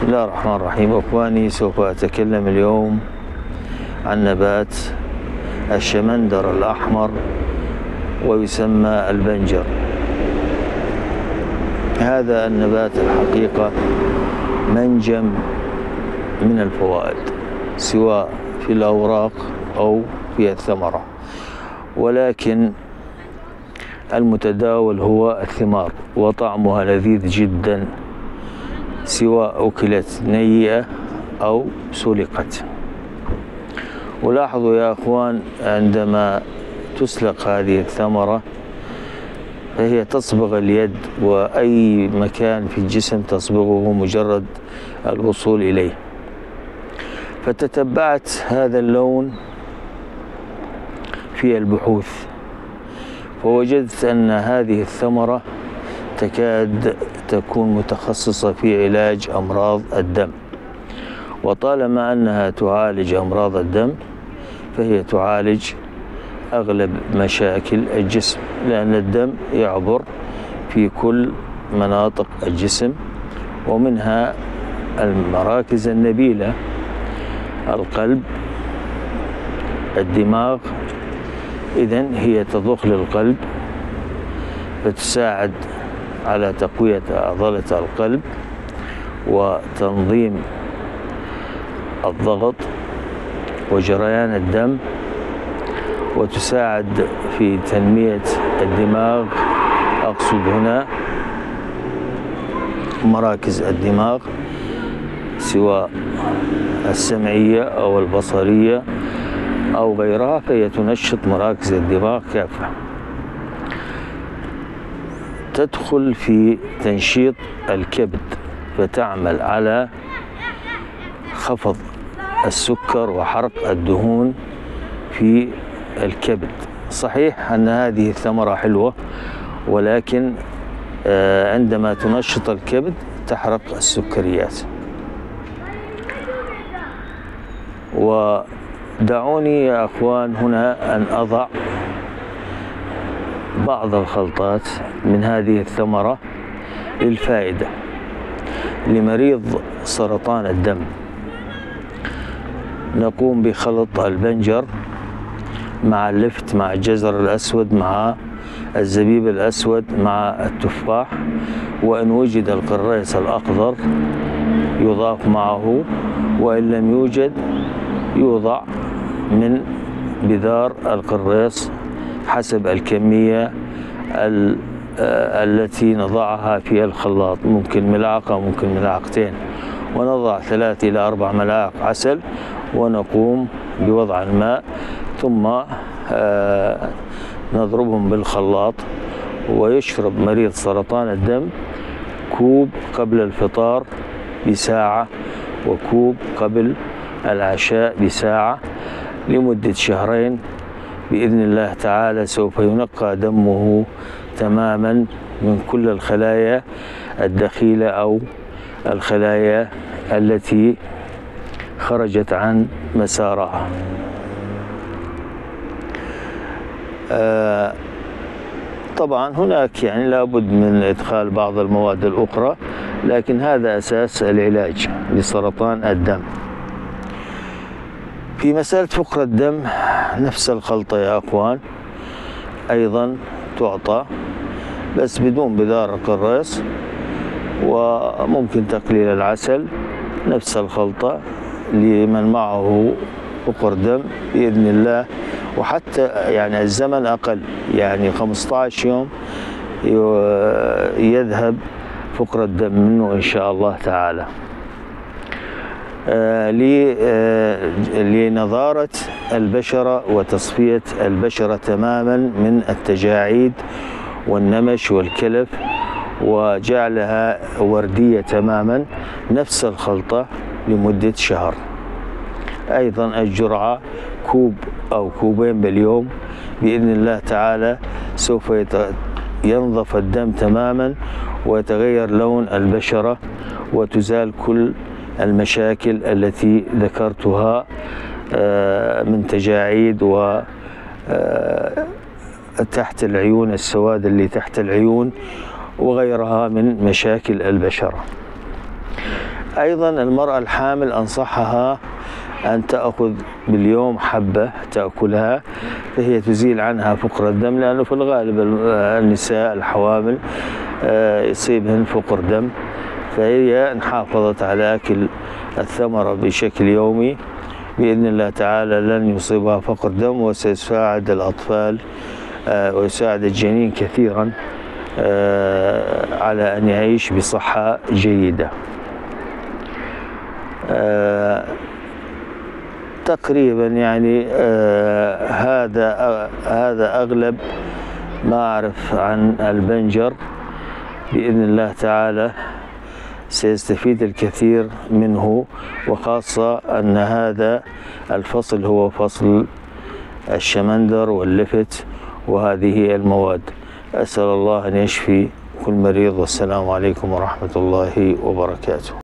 بسم الله الرحمن الرحيم. أخواني سوف أتكلم اليوم عن نبات الشمندر الأحمر ويسمى البنجر. هذا النبات الحقيقة منجم من الفوائد سواء في الأوراق أو في الثمرة ولكن المتداول هو الثمار وطعمها لذيذ جدا. سواء أكلت نيئة أو سلقت. ولاحظوا يا أخوان عندما تسلق هذه الثمرة فهي تصبغ اليد وأي مكان في الجسم تصبغه مجرد الوصول إليه. فتتبعت هذا اللون في البحوث فوجدت أن هذه الثمرة تكاد تكون متخصصة في علاج أمراض الدم. وطالما أنها تعالج أمراض الدم فهي تعالج أغلب مشاكل الجسم لأن الدم يعبر في كل مناطق الجسم ومنها المراكز النبيلة القلب الدماغ. إذن هي تضخ للقلب فتساعد على تقوية عضلة القلب وتنظيم الضغط وجريان الدم وتساعد في تنمية الدماغ. أقصد هنا مراكز الدماغ سواء السمعية أو البصرية أو غيرها فهي تنشط مراكز الدماغ كافة. تدخل في تنشيط الكبد فتعمل على خفض السكر وحرق الدهون في الكبد. صحيح أن هذه الثمرة حلوة ولكن عندما تنشط الكبد تحرق السكريات. ودعوني يا أخوان هنا أن أضع بعض الخلطات من هذه الثمرة للفائدة لمريض سرطان الدم. نقوم بخلط البنجر مع اللفت مع الجزر الأسود مع الزبيب الأسود مع التفاح. وإن وجد القريص الأخضر يضاف معه وإن لم يوجد يوضع من بذار القريص حسب الكمية التي نضعها في الخلاط. ممكن ملعقة ممكن ملعقتين ونضع ثلاث إلى أربع ملاعق عسل ونقوم بوضع الماء. ثم نضربهم بالخلاط ويشرب مريض سرطان الدم كوب قبل الفطار بساعة وكوب قبل العشاء بساعة لمدة شهرين. بإذن الله تعالى سوف ينقى دمه تماما من كل الخلايا الدخيلة أو الخلايا التي خرجت عن مسارها. آه طبعا هناك يعني لابد من إدخال بعض المواد الأخرى لكن هذا أساس العلاج لسرطان الدم. في مسألة فقر الدم نفس الخلطة يا أخوان أيضا تعطى بس بدون بذار القريص وممكن تقليل العسل نفس الخلطة لمن معه فقر دم بإذن الله. وحتى يعني الزمن أقل يعني 15 يوم يذهب فقر الدم منه إن شاء الله تعالى. لنضارة البشرة وتصفية البشرة تماما من التجاعيد والنمش والكلف وجعلها وردية تماما نفس الخلطة لمدة شهر. أيضا الجرعة كوب أو كوبين باليوم بإذن الله تعالى سوف ينظف الدم تماما ويتغير لون البشرة وتزال كل المشاكل التي ذكرتها من تجاعيد و تحت العيون السواد اللي تحت العيون وغيرها من مشاكل البشرة أيضا المرأة الحامل أنصحها أن تأخذ باليوم حبة تأكلها فهي تزيل عنها فقر الدم لأنه في الغالب النساء الحوامل آه، يصيبهن فقر دم. فهي إن حافظت على أكل الثمرة بشكل يومي بإذن الله تعالى لن يصيبها فقر دم وسيساعد الأطفال آه، ويساعد الجنين كثيرا آه، على أن يعيش بصحة جيدة. آه، تقريبا يعني هذا هذا أغلب ما أعرف عن البنجر بإذن الله تعالى. سيستفيد الكثير منه وخاصة أن هذا الفصل هو فصل الشمندر واللفت وهذه المواد. أسأل الله أن يشفي كل مريض والسلام عليكم ورحمة الله وبركاته.